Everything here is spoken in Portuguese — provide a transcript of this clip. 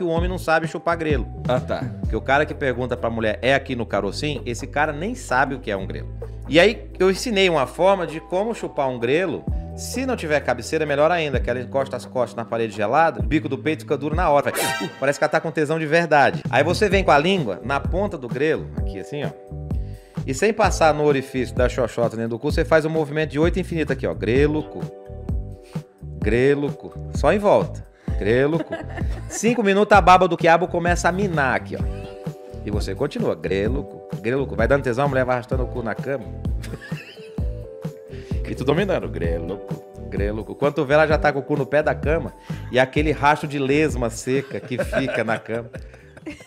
que o homem não sabe chupar grelo. Ah, tá. Porque o cara que pergunta pra mulher, é aqui no carocinho? Esse cara nem sabe o que é um grelo. E aí eu ensinei uma forma de como chupar um grelo. Se não tiver cabeceira, melhor ainda, que ela encosta as costas na parede gelada, o bico do peito fica duro na hora. Vai, uh, parece que ela tá com tesão de verdade. Aí você vem com a língua na ponta do grelo, aqui assim, ó. E sem passar no orifício da xoxota dentro do cu, você faz um movimento de oito infinito aqui, ó. Grelo, cu. Só em volta. Grelo, cu. Cinco minutos a baba do quiabo começa a minar aqui, ó. E você continua. Grelo, cu. Vai dando tesão, a mulher vai arrastando o cu na cama. e tu dominando. Cu. Quando tu vê, ela já tá com o cu no pé da cama. E aquele racho de lesma seca que fica na cama.